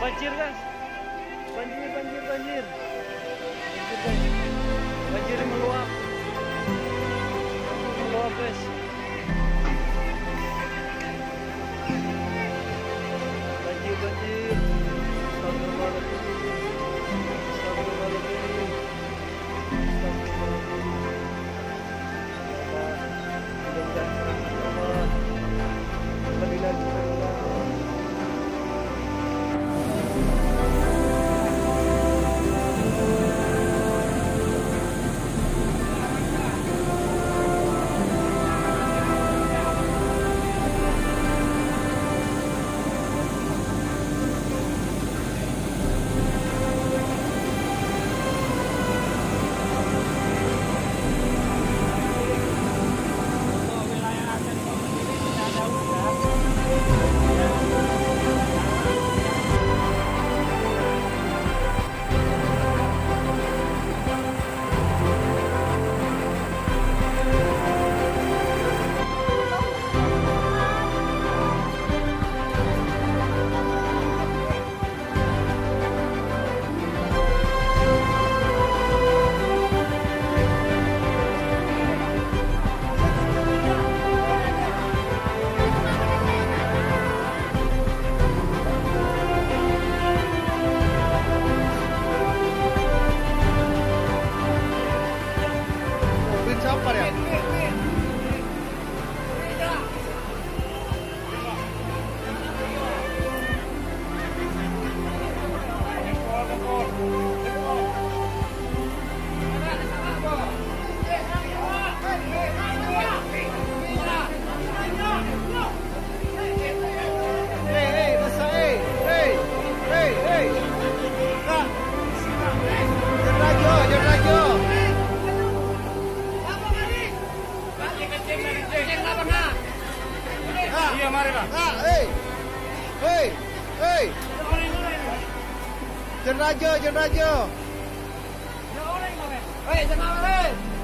Banjir guys. Banjir, banjir, banjir. Banjir, banjir. ये हमारे ना हां ए ए ए जनराजो जनराजो ए जनावर ए